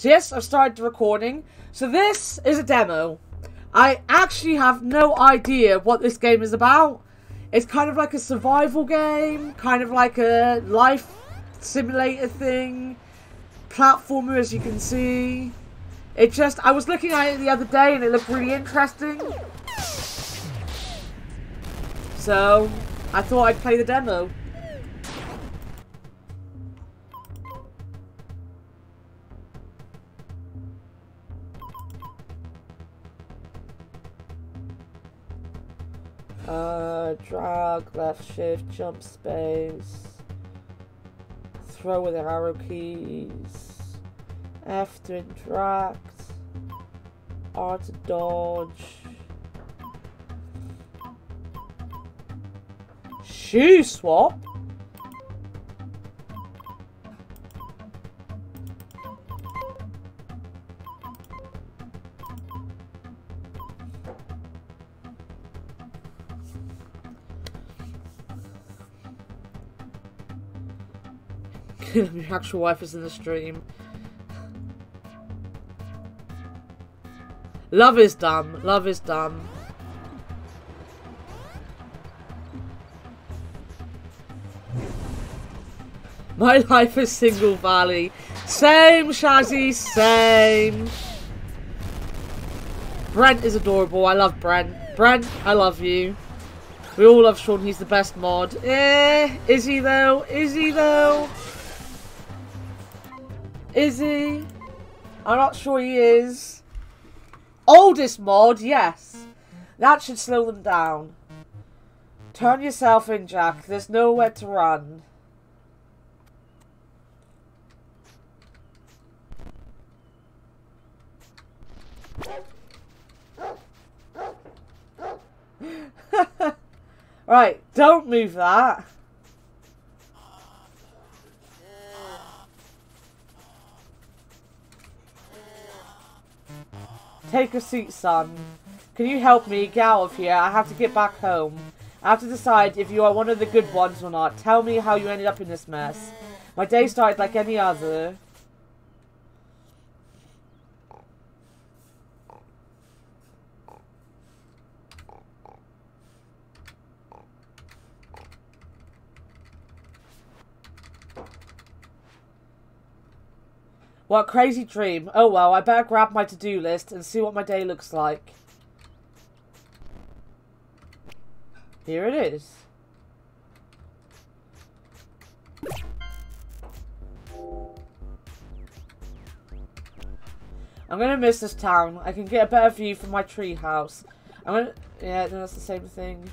So yes, I've started the recording. So this is a demo. I actually have no idea what this game is about. It's kind of like a survival game, kind of like a life simulator thing, platformer as you can see. It just, I was looking at it the other day and it looked really interesting. So, I thought I'd play the demo. Uh, drag, left shift, jump space. Throw with the arrow keys. F to interact. R to dodge. Shoe swap? Your actual wife is in the stream. Love is dumb. Love is dumb. My life is single valley. Same, Shazzy, same. Brent is adorable. I love Brent. Brent, I love you. We all love Sean. He's the best mod. Eh, is he though? Is he though? Is he? I'm not sure he is. Oldest mod, yes. That should slow them down. Turn yourself in, Jack. There's nowhere to run. right, don't move that. Take a seat, son. Can you help me get out of here? I have to get back home. I have to decide if you are one of the good ones or not. Tell me how you ended up in this mess. My day started like any other. What crazy dream. Oh well, I better grab my to-do list and see what my day looks like. Here it is. I'm gonna miss this town. I can get a better view from my tree house. I'm gonna... Yeah, that's the same thing.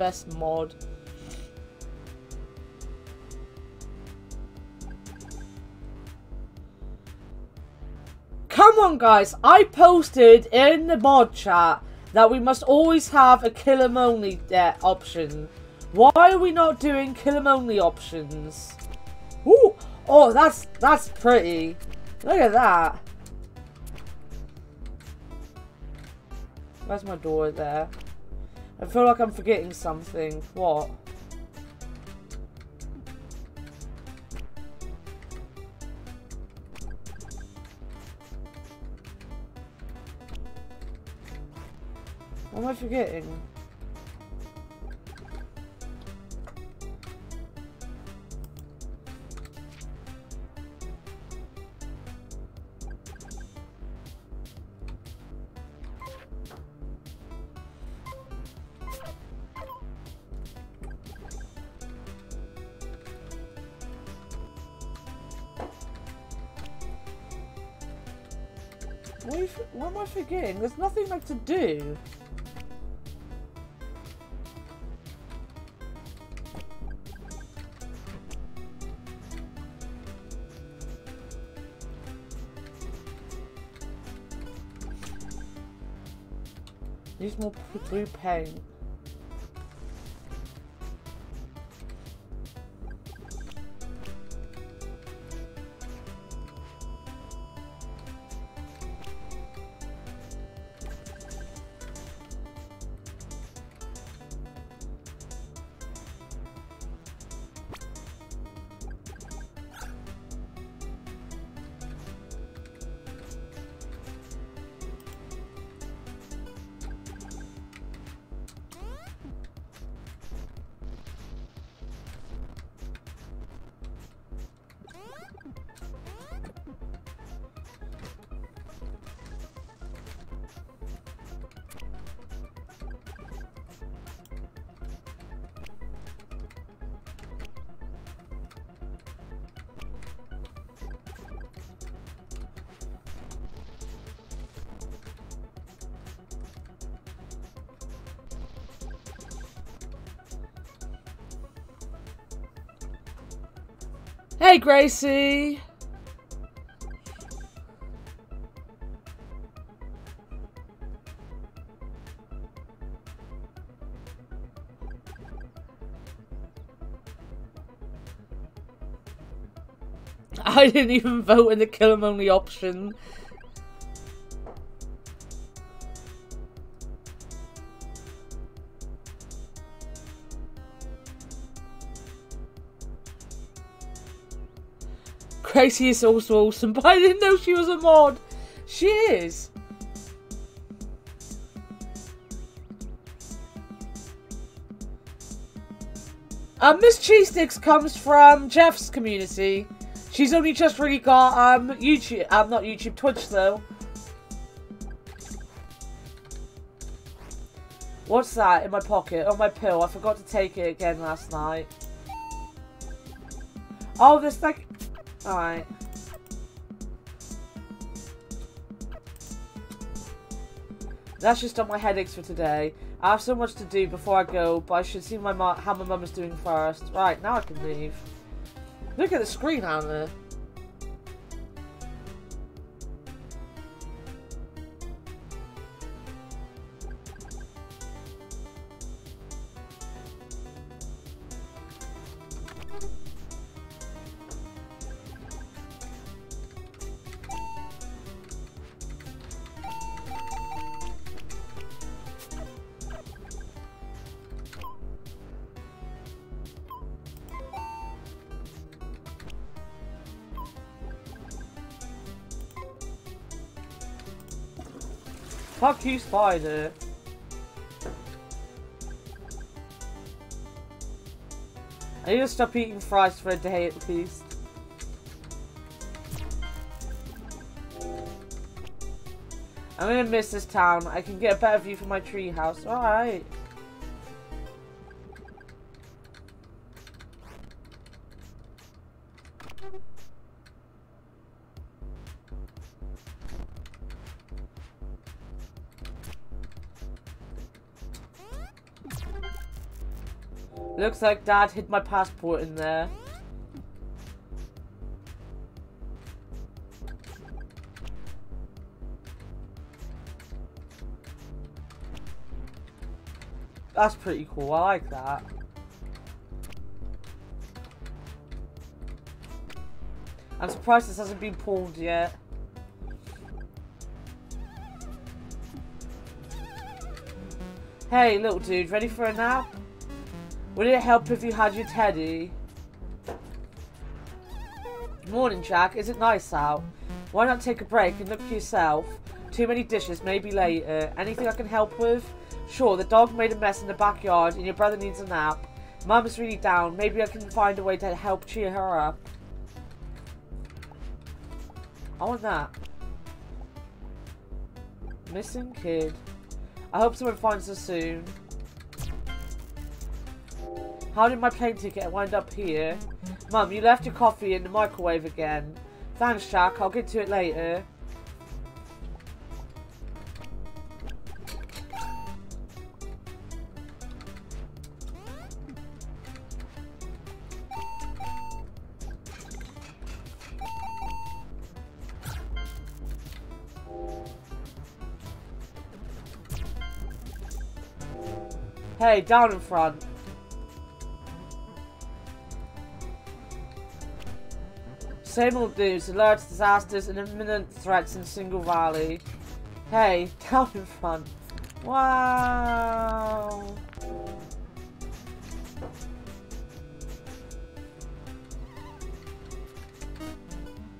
Best mod. Come on, guys. I posted in the mod chat that we must always have a kill kill 'em only uh, option. Why are we not doing kill kill 'em only options? Ooh! Oh, that's that's pretty. Look at that. Where's my door there? I feel like I'm forgetting something. What? What am I forgetting? What, what am I forgetting? There's nothing like to do. Use more blue paint. Hey, Gracie! I didn't even vote in the kill 'em only option. Gracie is also awesome, but I didn't know she was a mod. She is. Uh, Miss Cheesesticks comes from Jeff's community. She's only just really got um YouTube, um not YouTube, Twitch though. What's that in my pocket? Oh, my pill. I forgot to take it again last night. Oh, there's like Alright. That's just on my headaches for today. I have so much to do before I go, but I should see my how my mum is doing first. Right, now I can leave. Look at the screen, Hannah. Fuck you, spider. I need to stop eating fries for a day at least. I'm gonna miss this town. I can get a better view from my treehouse. Alright. Looks like Dad hid my passport in there. That's pretty cool, I like that. I'm surprised this hasn't been pulled yet. Hey, little dude, ready for a nap? Would it help if you had your teddy? Morning, Jack. Is it nice out? Why not take a break and look for yourself? Too many dishes, maybe later. Anything I can help with? Sure, the dog made a mess in the backyard and your brother needs a nap. Mum is really down. Maybe I can find a way to help cheer her up. I want that. Missing kid. I hope someone finds her soon. How did my plane ticket wind up here? Mum, you left your coffee in the microwave again. Thanks, Jack. I'll get to it later. Hey, down in front. Same old news, alerts, disasters, and imminent threats in Single Valley. Hey, down in front. Wow.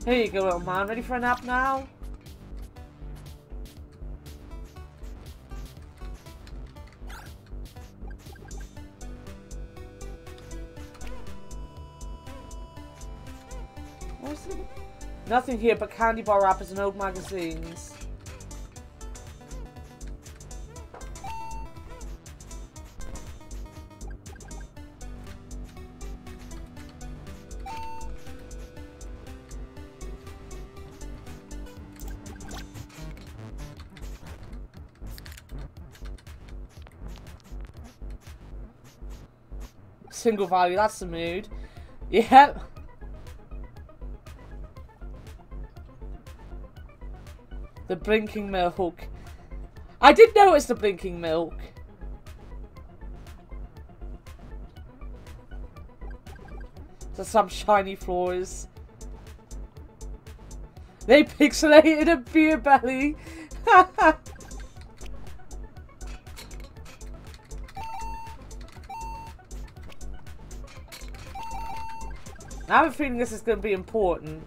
Here you go, little man. Ready for a nap now? Nothing here but candy bar wrappers and old magazines. Single value, that's the mood. Yep. The blinking milk. I did notice the blinking milk. To some shiny floors. They pixelated a beer belly. I have a feeling this is going to be important.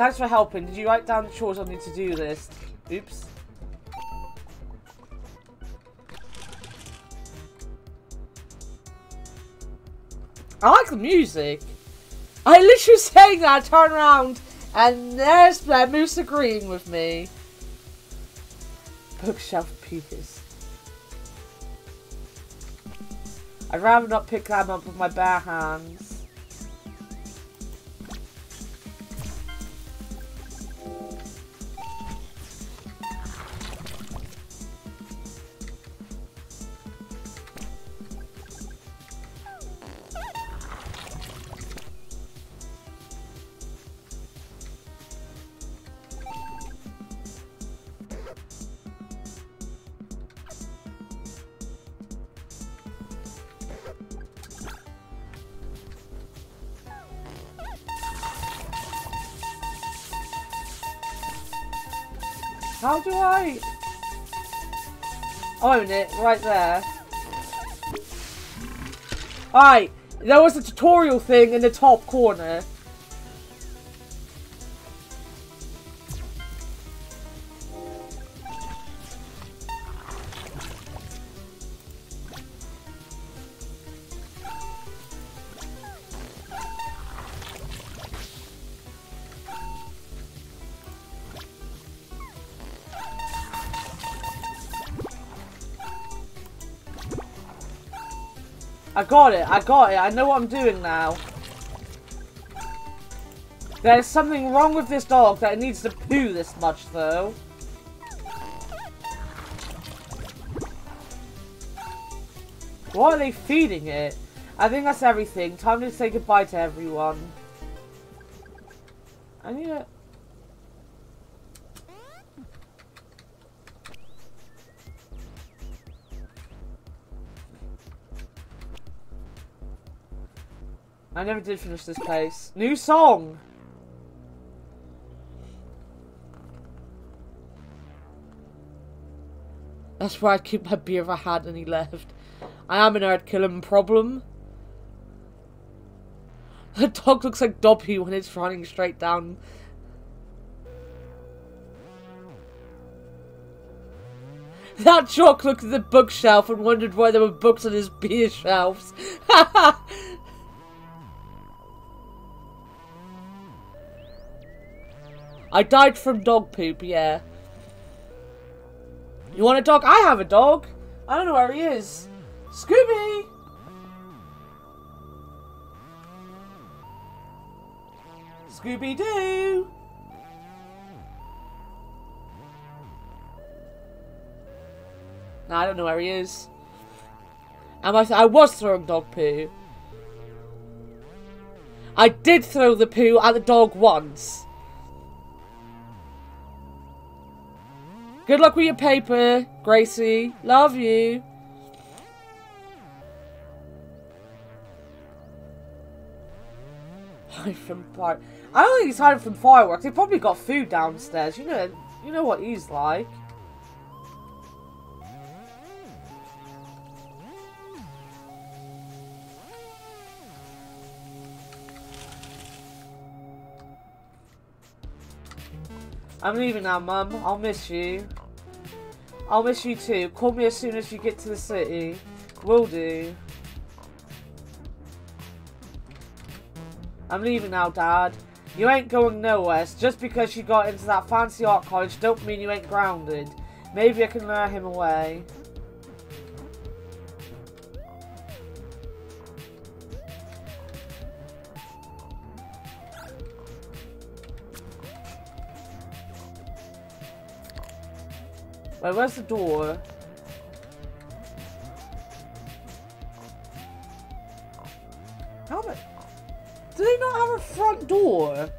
Thanks for helping. Did you write down the chores I need to do list? Oops. I like the music. I literally saying that, I turn around, and there's that Moose agreeing with me. Bookshelf pieces. I'd rather not pick them up with my bare hands. Own it, right there. Alright, there was a tutorial thing in the top corner. Got it, I got it, I know what I'm doing now. There's something wrong with this dog that it needs to poo this much, though. What are they feeding it? I think that's everything. Time to say goodbye to everyone. I need to... I never did finish this place. New song! That's where I'd keep my beer if I had any left. I am an nerd killing problem. The dog looks like Dobby when it's running straight down. That jock looked at the bookshelf and wondered why there were books on his beer shelves. I died from dog poop, yeah. You want a dog? I have a dog. I don't know where he is. Scooby! Scooby-Doo! No, I don't know where he is. Am I, I was throwing dog poo. I did throw the poo at the dog once. Good luck with your paper, Gracie. Love you. Hide from fire. I don't think he's hiding from fireworks. He probably got food downstairs. You know, you know what he's like. I'm leaving now, Mum. I'll miss you. I'll miss you too. Call me as soon as you get to the city. Will do. I'm leaving now, Dad. You ain't going nowhere. Just because you got into that fancy art college don't mean you ain't grounded. Maybe I can lure him away. Wait, where's the door? How am Do they not have a front door?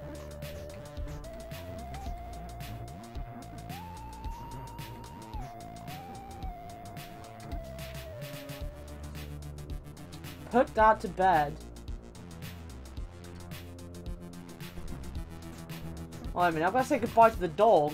Put that to bed. Oh, I mean, I've got to say goodbye to the dog.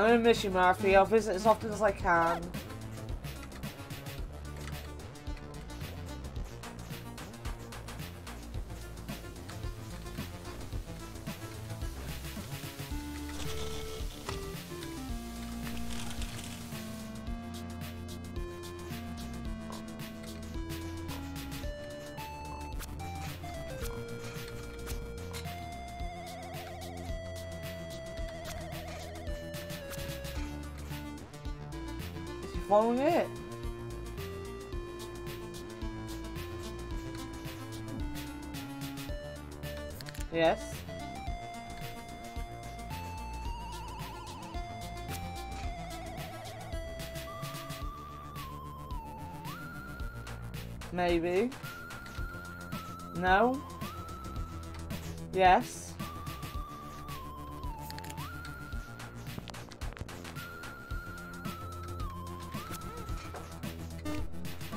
I'm gonna miss you, Murphy. I'll visit as often as I can. Following it. Yes. Maybe. No. Yes.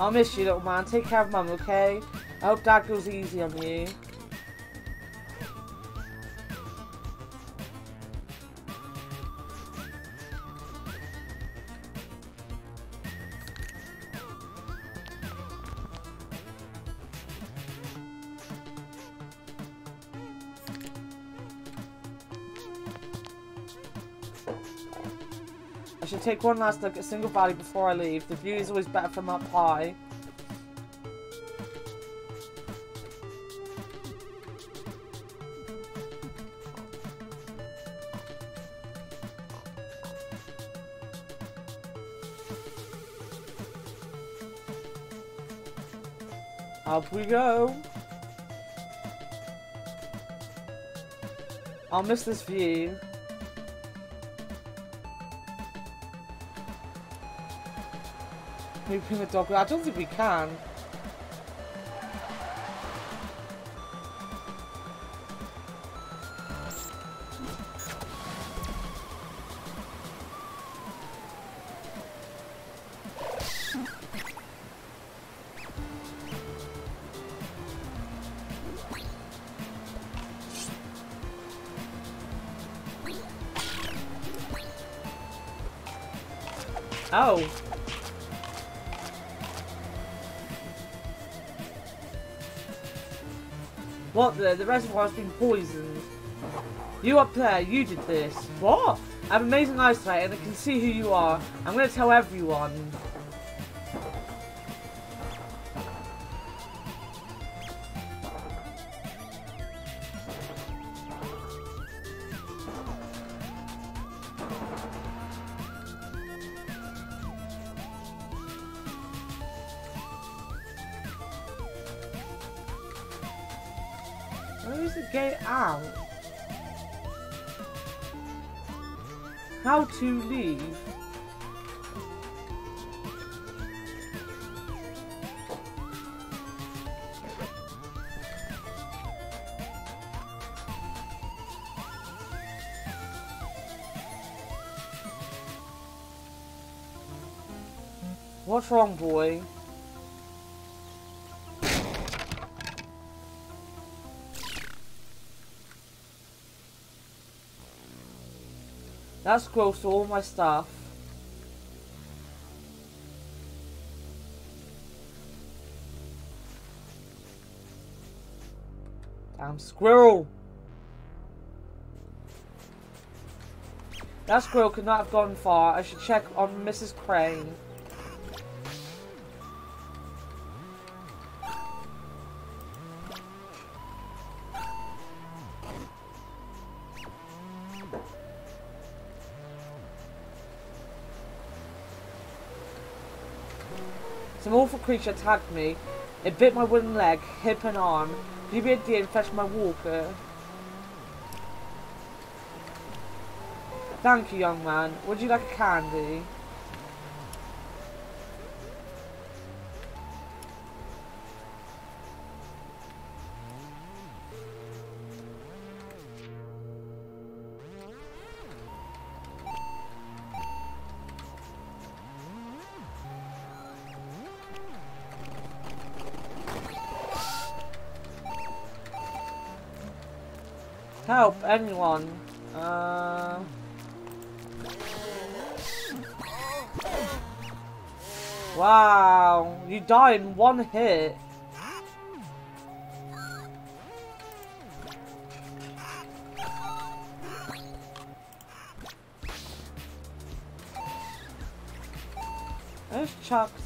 I'll miss you, little man. Take care of mum, okay? I hope dad goes easy on you. Take one last look at Single Valley before I leave. The view is always better from up high. Up we go. I'll miss this view. Dog. I don't think we can. What the? The reservoir's been poisoned. You up there, you did this. What? I have amazing eyesight and I can see who you are. I'm gonna tell everyone. Wrong, boy? That's close to all my stuff. Damn squirrel! That squirrel could not have gone far. I should check on Mrs. Crane. Creature attacked me. It bit my wooden leg, hip and arm. Could you a and fetch my walker? Thank you, young man. Would you like a candy? Help, anyone. Uh... Wow, you die in one hit. There's Chucks.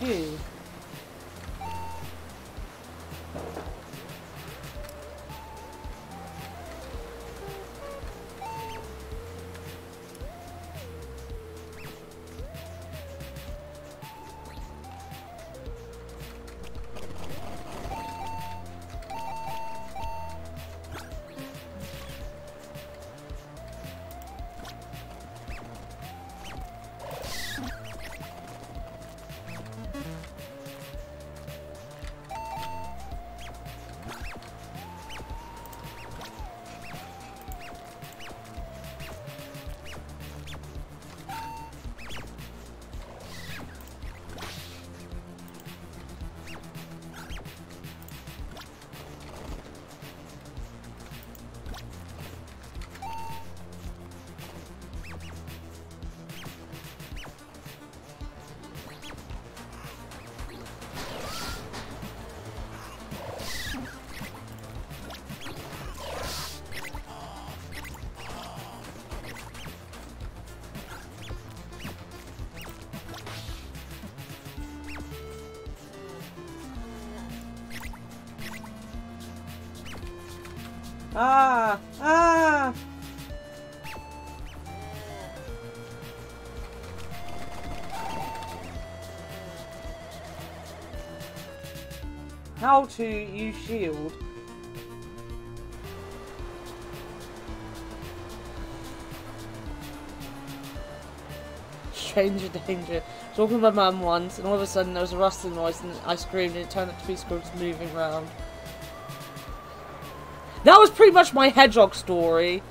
Fuck How to use shield? Stranger danger. Talking with my mum once, and all of a sudden there was a rustling noise, and I screamed, and it turned out to be squirrels moving around. That was pretty much my hedgehog story.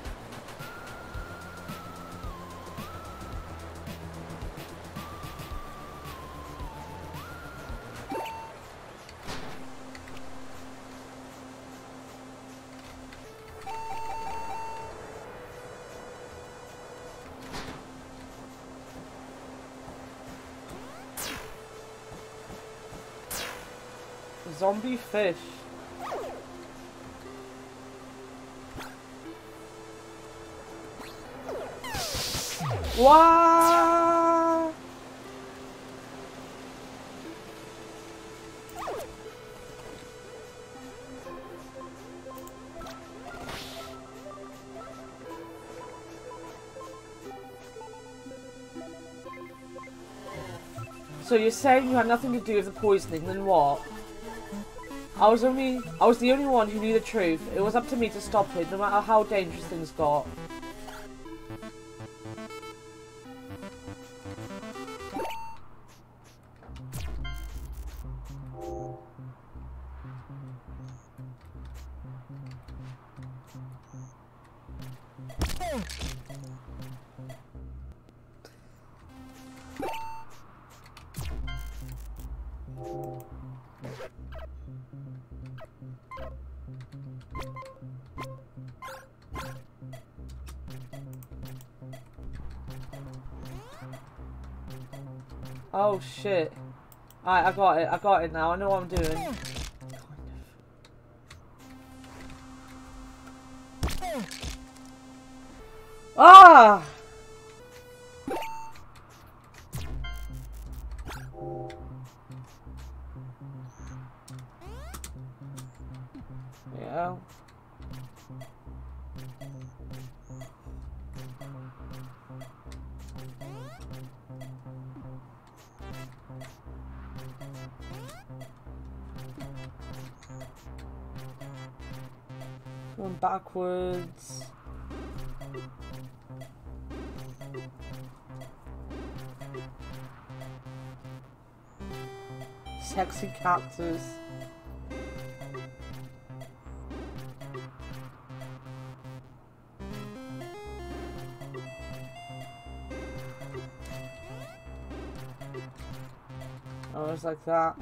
Saying you had nothing to do with the poisoning, then what? I was only I was the only one who knew the truth. It was up to me to stop it, no matter how dangerous things got. I got it. I got it now. I know what I'm doing. Ah! Backwards. Sexy cactus. Oh, it's like that.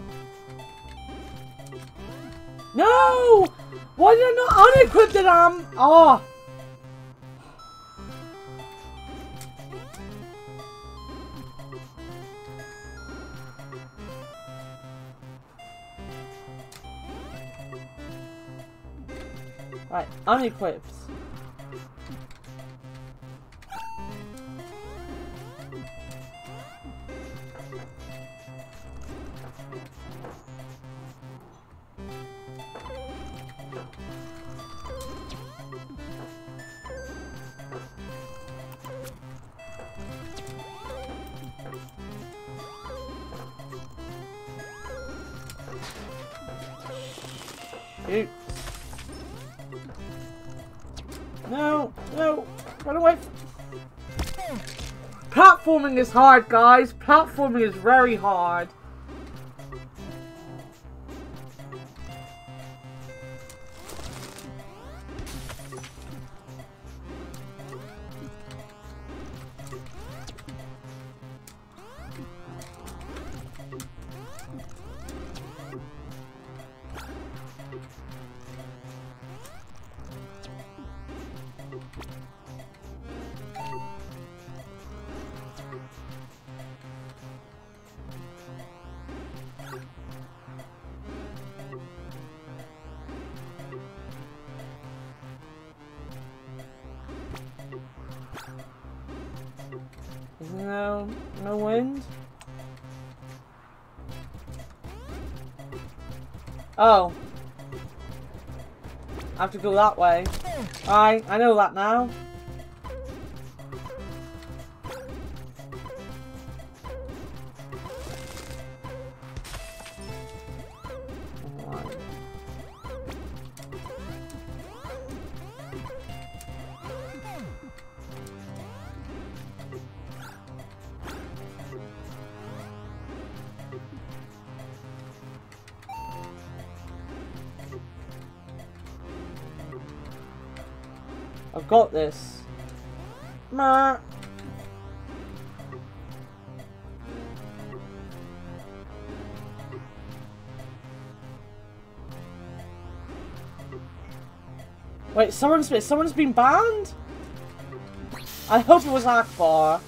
No! Why did I not unequip the damn? Oh! Right, unequipped. Platforming is hard, guys. Platforming is very hard. No, no wind. Oh. I have to go that way. Alright, I know that now. Someone's been someone's been banned? I hope it was Akbar.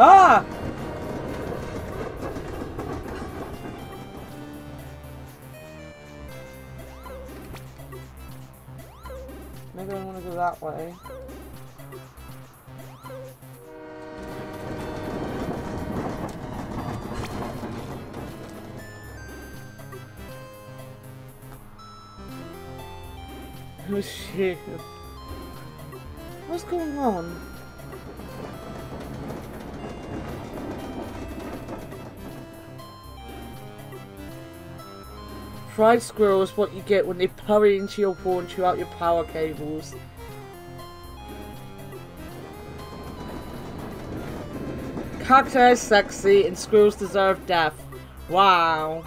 Ah! Maybe I want to go that way. Oh shit. What's going on? Fried squirrel is what you get when they hurry into your wall and chew out your power cables. Cacti is sexy and squirrels deserve death. Wow.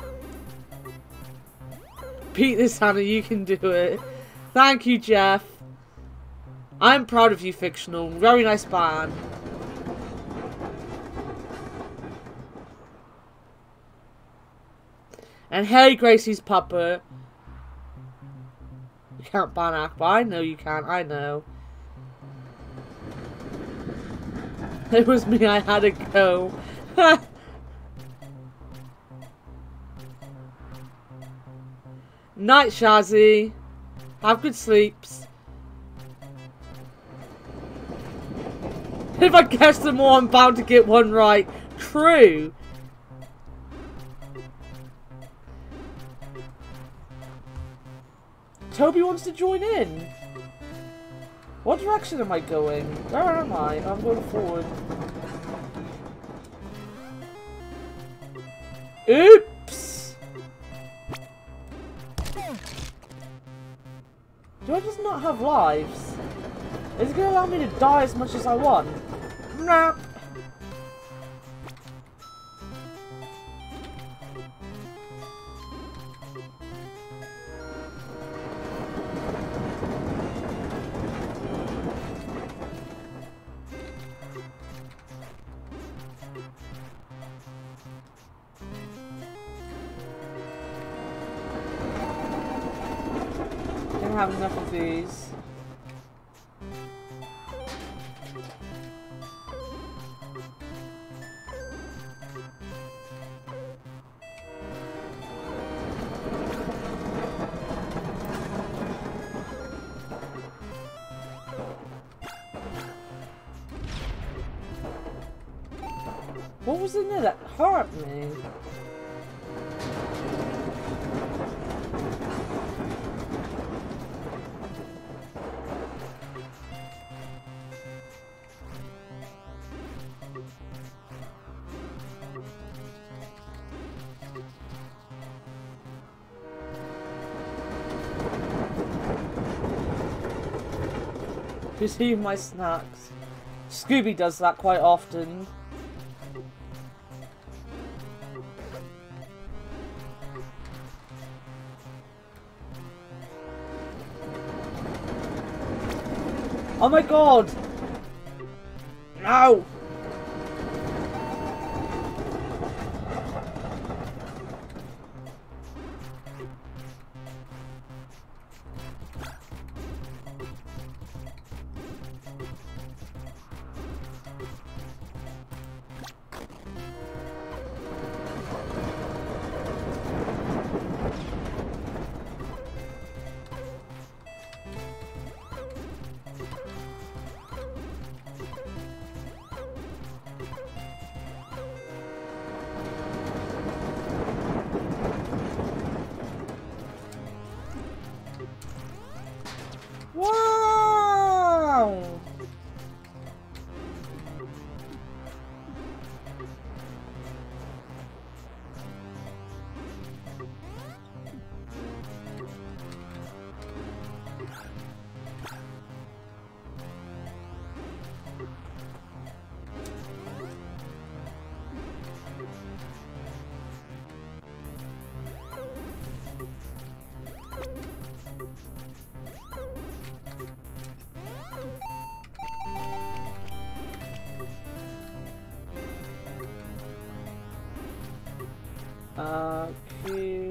Beat this, Hannah. You can do it. Thank you, Jeff. I'm proud of you, Fictional. Very nice band. And hey, Gracie's puppet. You can't ban Akbar. I know you can't. I know. It was me. I had to go. Night, Shazzy. Have good sleeps. If I guess them all, I'm bound to get one right. True. Toby wants to join in. What direction am I going? Where am I? I'm going forward. Oops! Do I just not have lives? Is it going to allow me to die as much as I want? Nah. Didn't have enough of these. What was in there that hurt me? Receive my snacks. Scooby does that quite often. Oh my god! Uh, okay.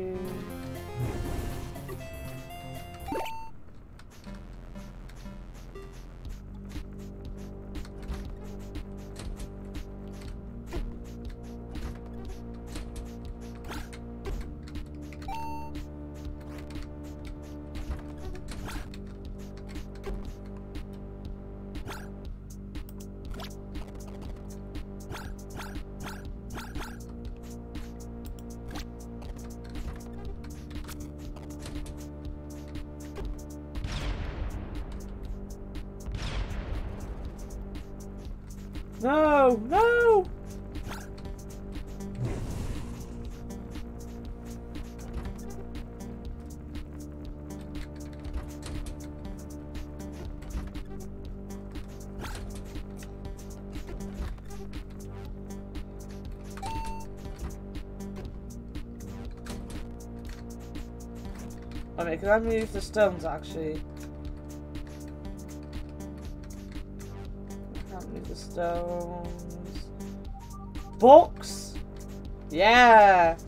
No, no! Mean, can I move the stones actually? Stones. Books? Yeah!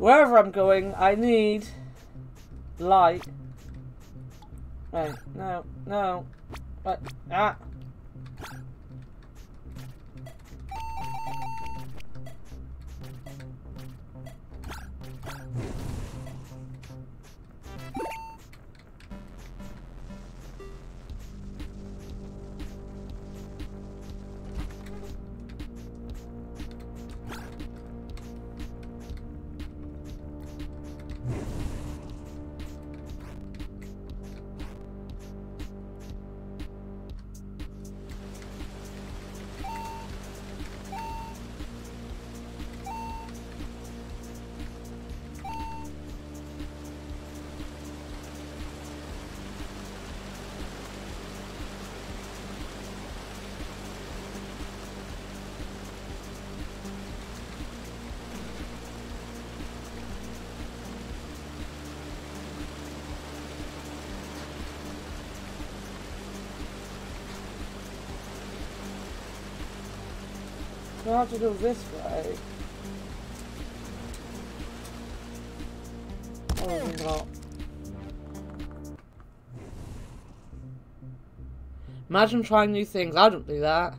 Wherever I'm going, I need light. Wait, no, no. But, Ah. To go this way. Oh. Imagine trying new things. I don't do that.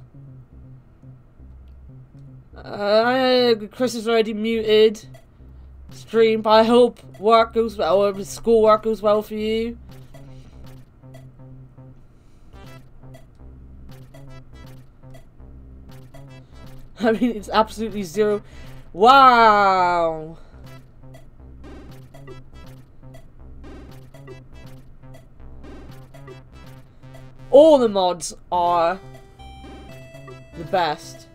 Uh, Chris is already muted. Stream, but I hope work goes well, school work goes well for you. I mean, it's absolutely zero. Wow! All the mods are the best.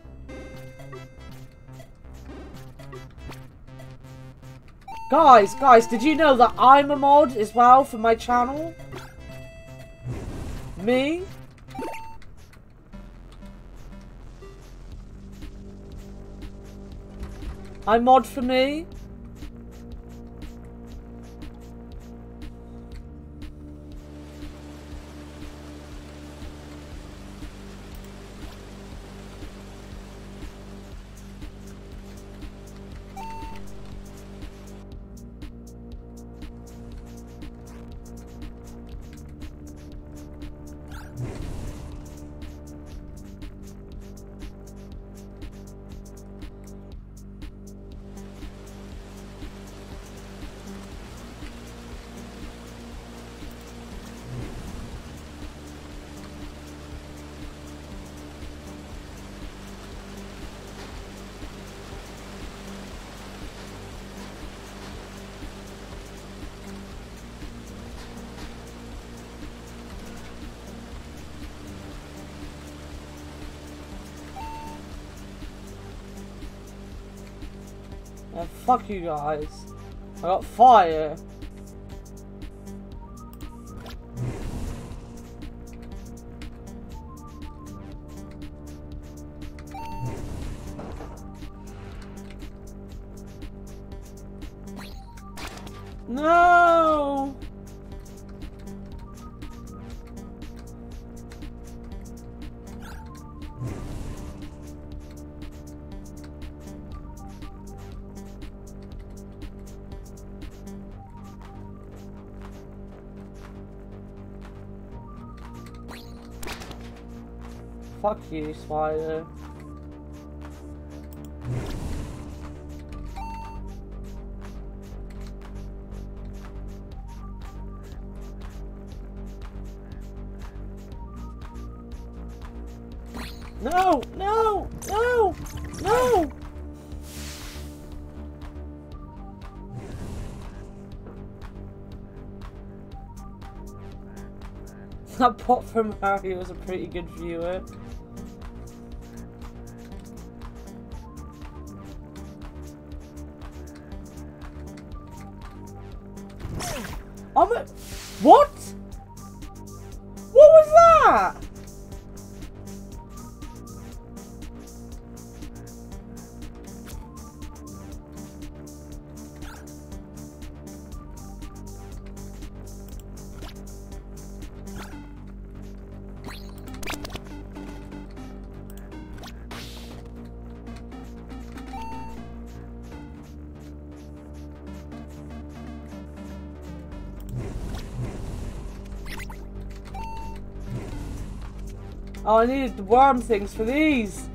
Guys, guys, did you know that I'm a mod as well for my channel? Me? I mod for me. Fuck you guys. I got fire. You, spider. No! No! No! No! That pot from Harry was a pretty good viewer. I needed the worm things for these.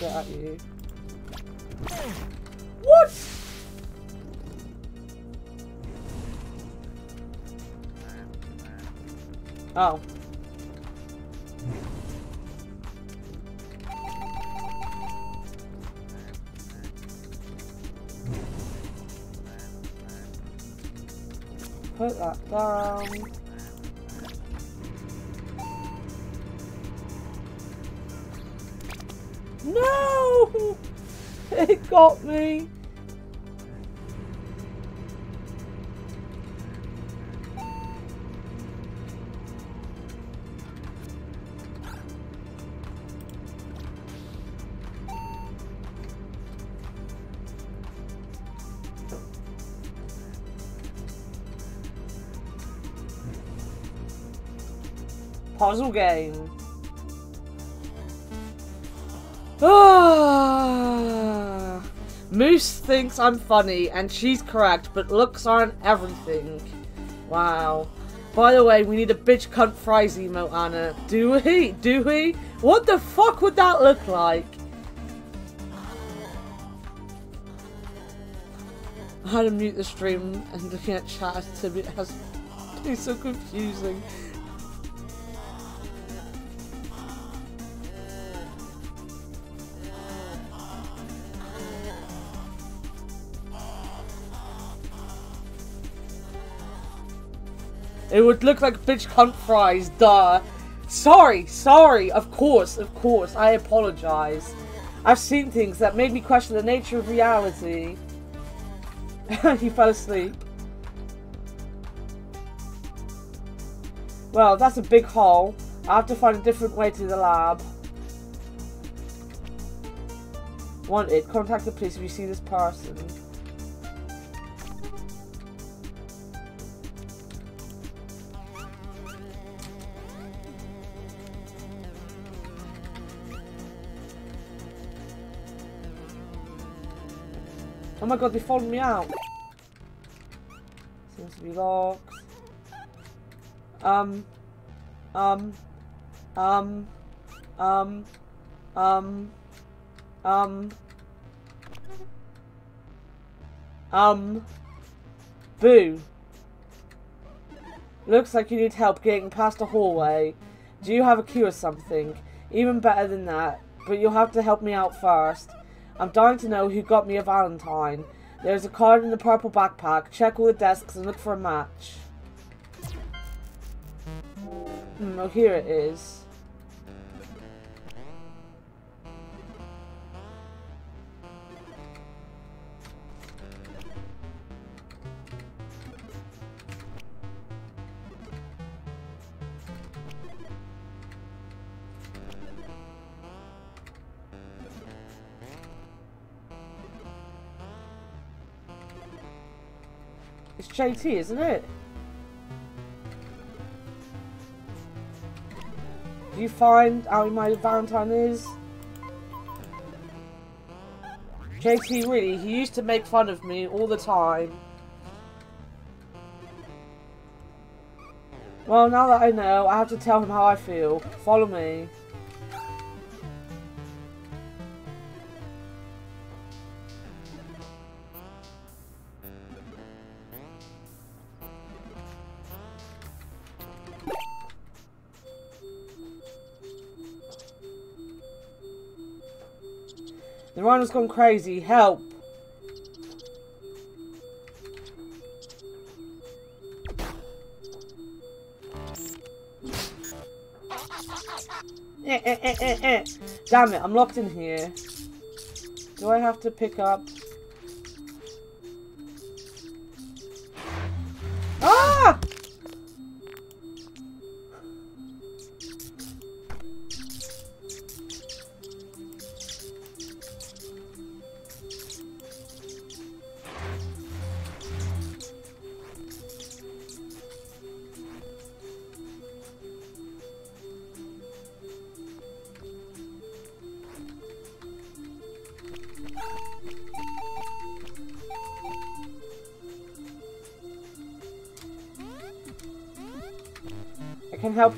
Also Puzzle game. Ah, Moose thinks I'm funny, and she's correct, but looks aren't everything. Wow. By the way, we need a bitch cunt fries emote, Anna. Do we? Do we? What the fuck would that look like? I had to mute the stream and looking at chat to be has it's so confusing. It would look like bitch cunt fries, duh. Sorry, sorry, of course, of course, I apologize. I've seen things that made me question the nature of reality. he fell asleep. Well, that's a big hole. I have to find a different way to the lab. Wanted, contact the police if you see this person. Oh my god, they followed me out. Seems to be locked. Um. Um. Um. Um. Um. Um. Um. Boo. Looks like you need help getting past the hallway. Do you have a key or something? Even better than that, but you'll have to help me out first. I'm dying to know who got me a Valentine. There's a card in the purple backpack. Check all the desks and look for a match. Hmm, oh, here it is. JT, isn't it? Do you find out my Valentine is? JT, really, he used to make fun of me all the time. Well, now that I know, I have to tell him how I feel. Follow me. Rhino's gone crazy. Help! Eh, eh, eh, eh, eh. Damn it, I'm locked in here. Do I have to pick up?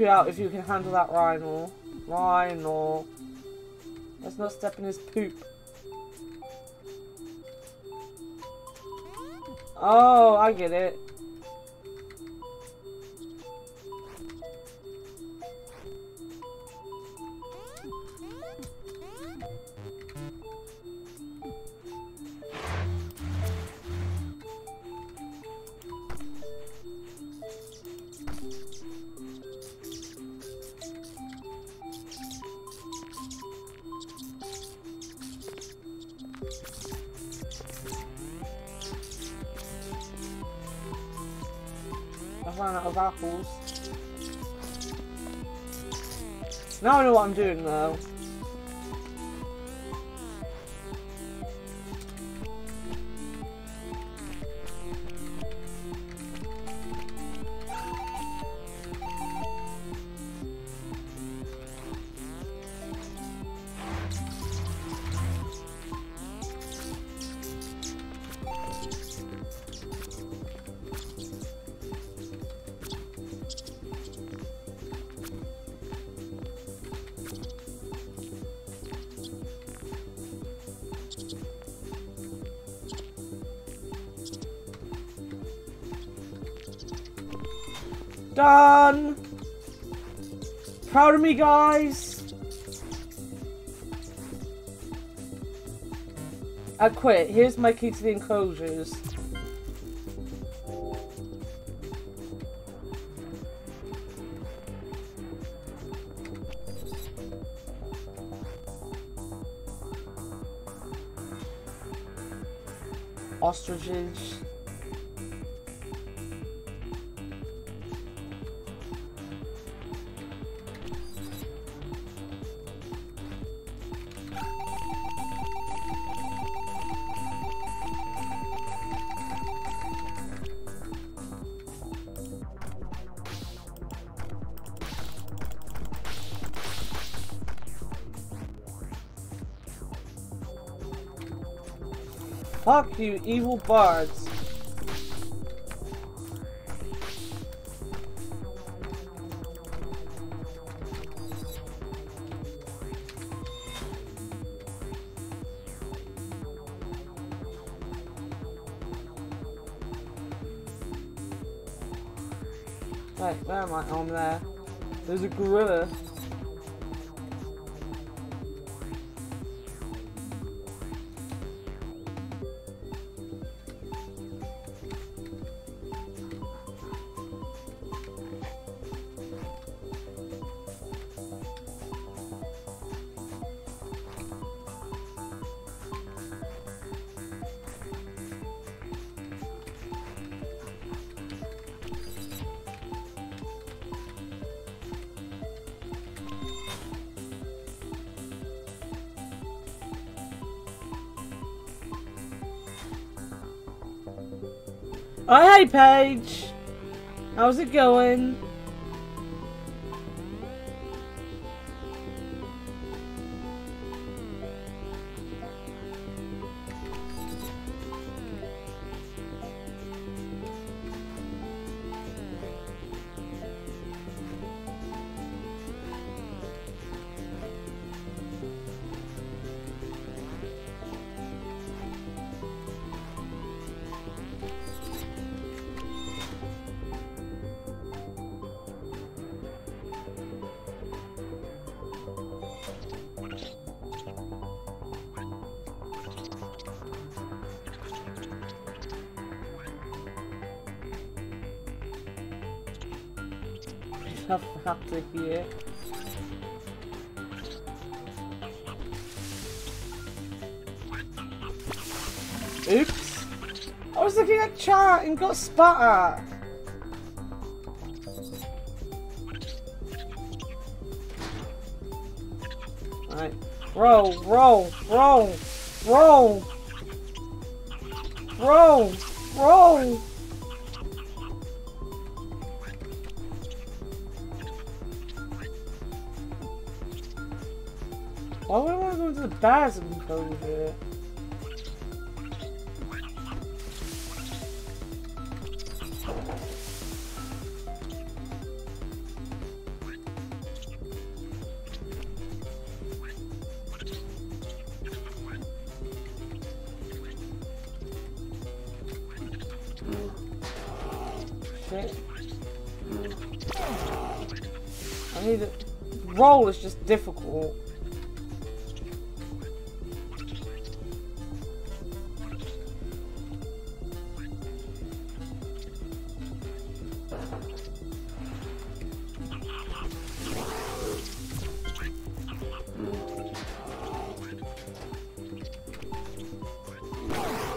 You out if you can handle that rhino. Rhino. Let's not step in his poop. Oh, I get it. Me, guys! I quit. Here's my key to the enclosures. Ostriches. Fuck you, evil bards. Wait, where am I? Oh, I'm there. There's a gorilla. How's it going? And got spat at. Right. Roll, roll, roll, roll. Roll, roll. Why would I want to go into the bathroom and here? Just difficult.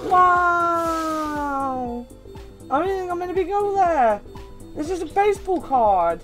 Wow! I don't think I'm gonna be go there. This is a baseball card.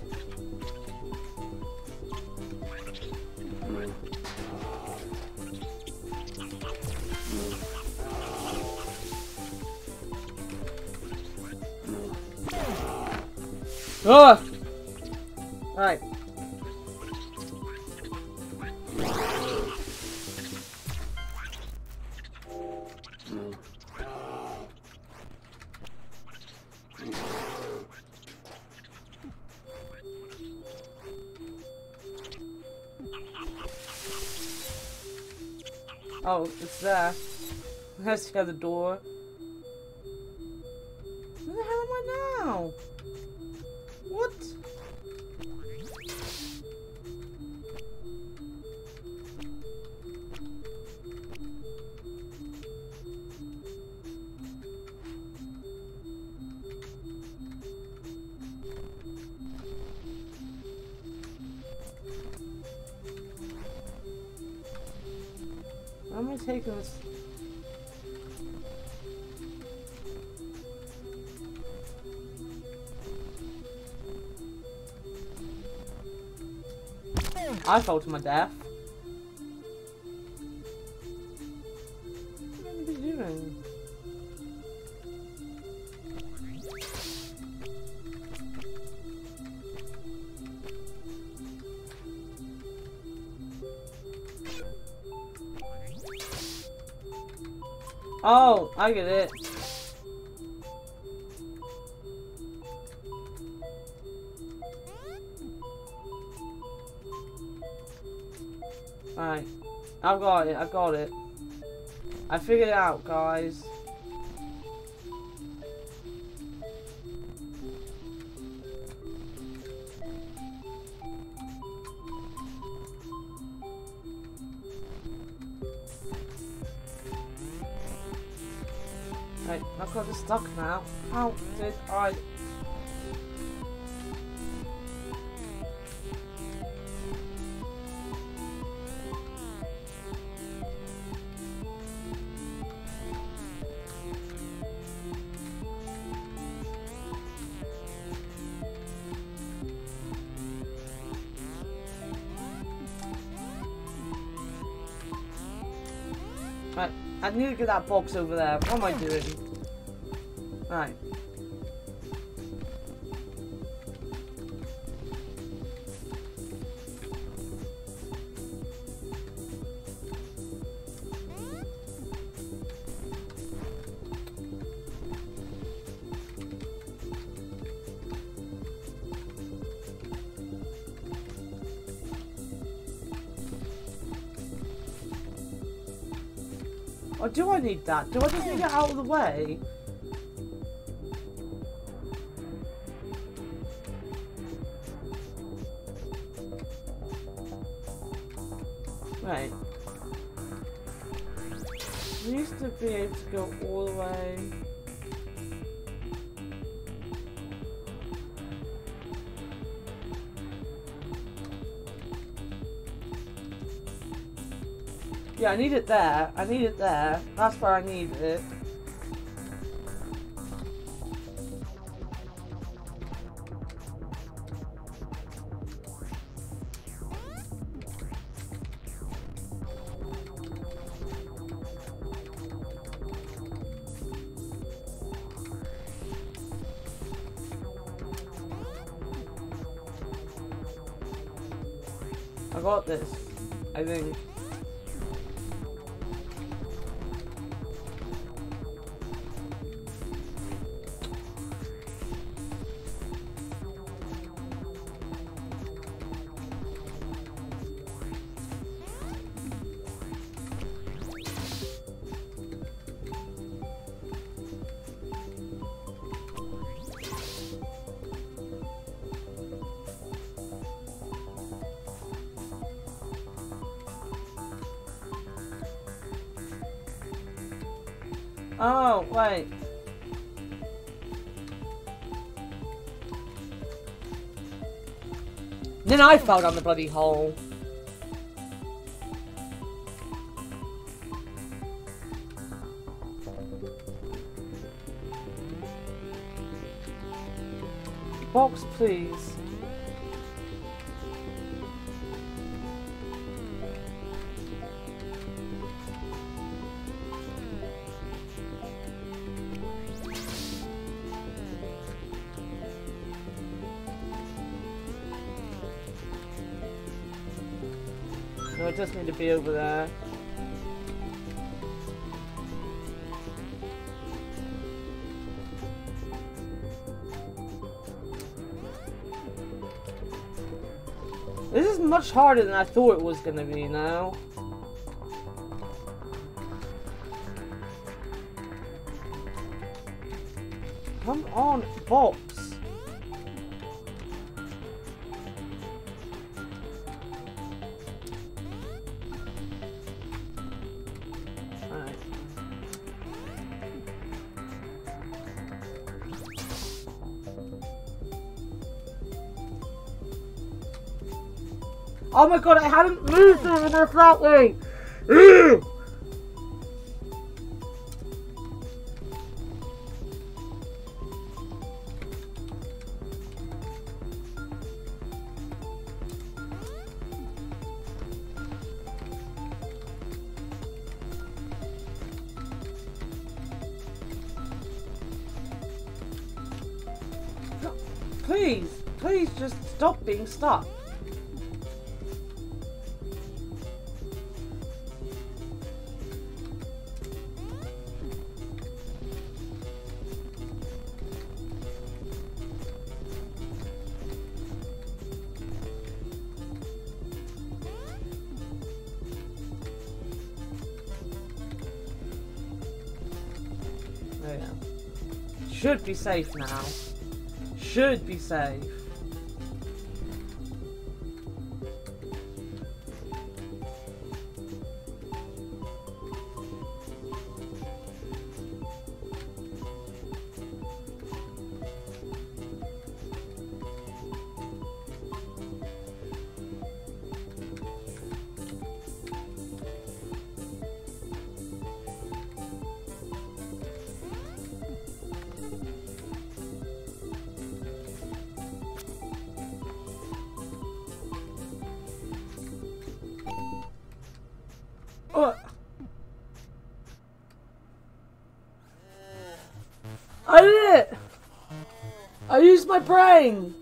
There. Let's uh, the other door. Am gonna take this? I fell to my death. I get it. Alright. I've got it, I've got it. I figured it out, guys. How did I... Right, I need to get that box over there. What am I doing? Or do I need that? Do I just need it out of the way? Right. Used to be able to go all I need it there. I need it there. That's where I need it. Fell down the bloody hole. Box, please. No, it does need to be over there. This is much harder than I thought it was gonna be now. Come on, box. Oh my god, I hadn't moved over there that way! Please, please just stop being stuck. Be safe now. Should be safe. My brain!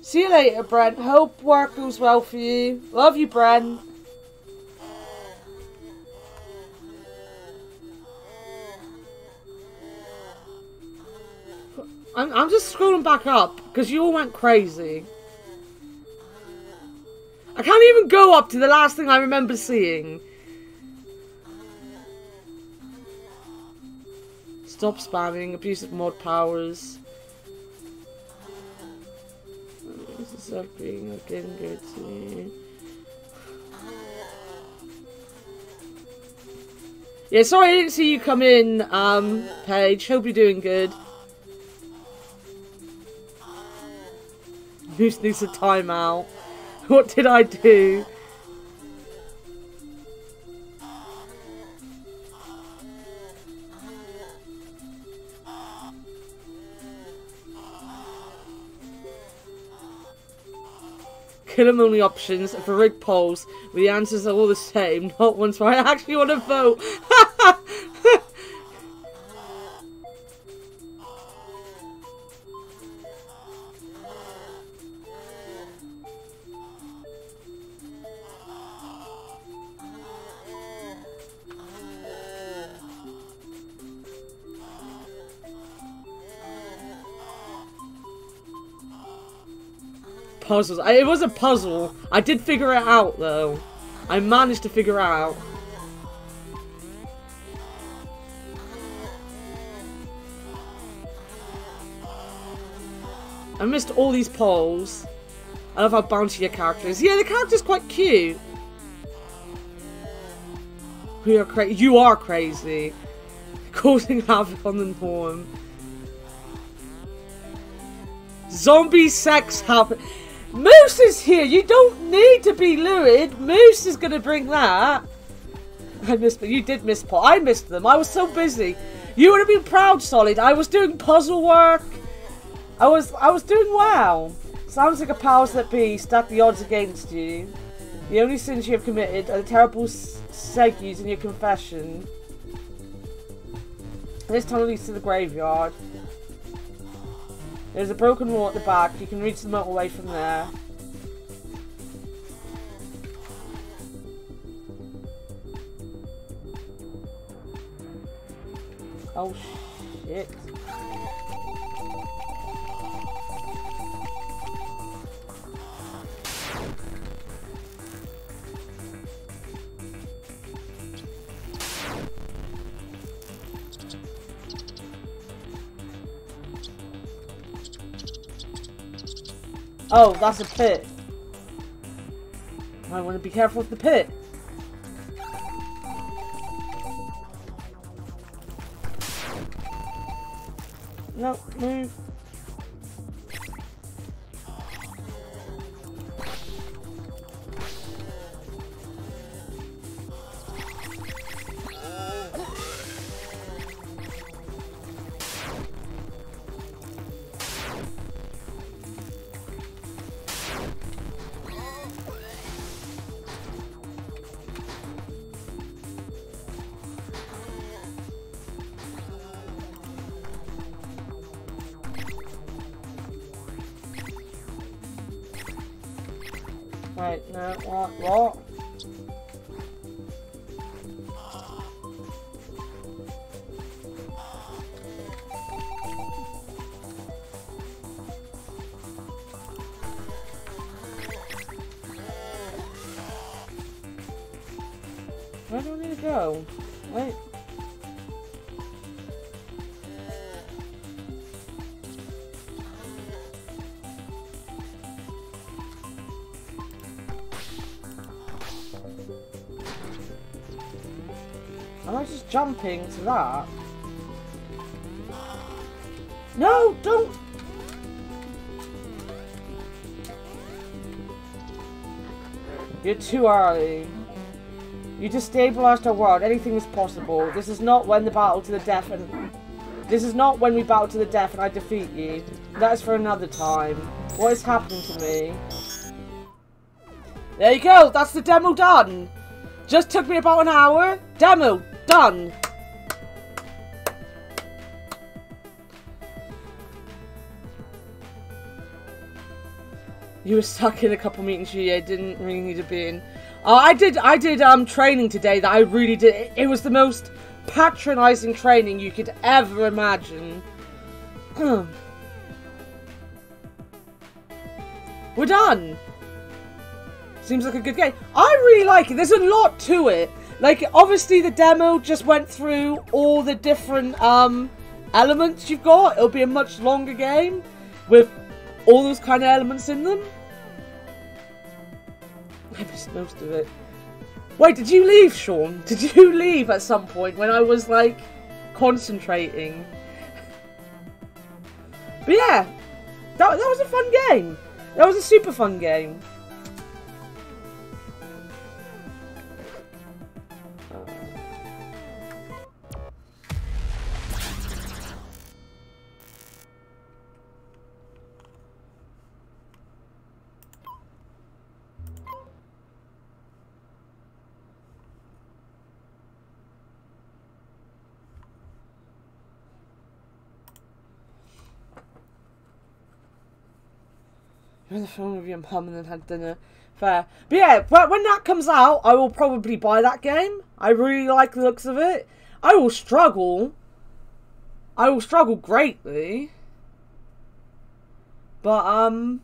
See you later, Brent. Hope work goes well for you. Love you, Brent. I'm, I'm just scrolling back up because you all went crazy. I can't even go up to the last thing I remember seeing. Stop spamming, abuse of mod powers. This is not being good to me. Yeah, sorry I didn't see you come in, um, Paige. Hope you're doing good. Moose needs a timeout. What did I do? 'Em only options for rig polls where the answers are all the same, not ones where I actually want to vote. puzzles. I, it was a puzzle. I did figure it out, though. I managed to figure it out. I missed all these polls. I love how bouncy your character is. Yeah, the character's quite cute. We are crazy. You are crazy. Causing havoc on the norm. Zombie sex happen. Moose is here. You don't need to be lured. Moose is going to bring that. I missed, you did miss Paul. I missed them. I was so busy. You would have been proud, Solid. I was doing puzzle work. I was, I was doing well. Sounds like a powers that be stack the odds against you. The only sins you have committed are the terrible segues in your confession. This tunnel leads to the graveyard. There's a broken wall at the back. You can reach the motorway from there. Oh shit. Oh, that's a pit. I want to be careful with the pit. No, move. Where do I need to go? Wait. Am I just jumping to that? No, don't! You're too early. You destabilized our world. Anything is possible. This is not when the battle to the death and... This is not when we battle to the death and I defeat you. That is for another time. What is happening to me? There you go. That's the demo done. Just took me about an hour. Demo done. You were stuck in a couple meetings you didn't really need to be in. Uh, I did I did um training today that I really did. It, was the most patronizing training you could ever imagine. We're done. Seems like a good game. I really like it. There's a lot to it. Like, obviously the demo just went through all the different um, elements you've got. It'll be a much longer game with all those kind of elements in them. I missed most of it. Wait, did you leave, Sean? Did you leave at some point when I was, like, concentrating? But yeah, that, that was a fun game. That was a super fun game. The film with your mum and then had dinner. Fair. But yeah, when that comes out, I will probably buy that game. I really like the looks of it. I will struggle. I will struggle greatly. But, um...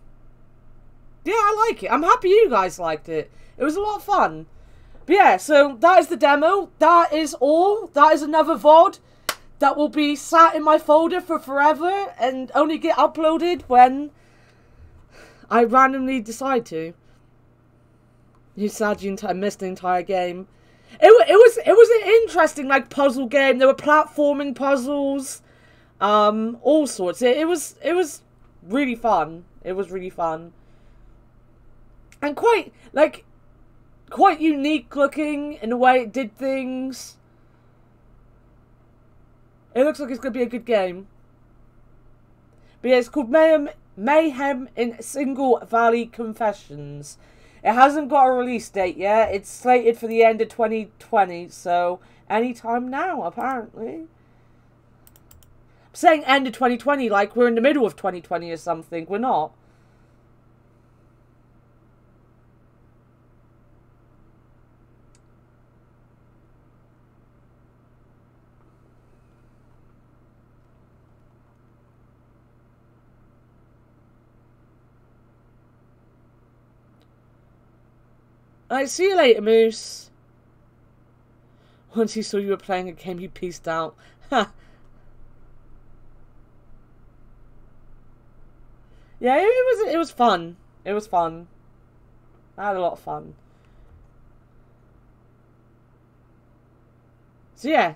Yeah, I like it. I'm happy you guys liked it. It was a lot of fun. But yeah, so that is the demo. That is all. That is another VOD that will be sat in my folder for forever and only get uploaded when I randomly decide to. You sad you I missed the entire game. It, it was it was an interesting like puzzle game. There were platforming puzzles, um, all sorts. It, it was it was really fun. It was really fun, and quite like quite unique looking in the way it did things. It looks like it's gonna be a good game. But yeah, it's called Mayhem Mayhem in Single Valley Confessions. It hasn't got a release date yet. It's slated for the end of 2020, so anytime now, apparently. I'm saying end of 2020 like we're in the middle of 2020 or something. We're not. Alright, see you later, Moose. Once he saw you were playing a game, he pieced out. Ha. yeah, it, it was it was fun. It was fun. I had a lot of fun. So yeah,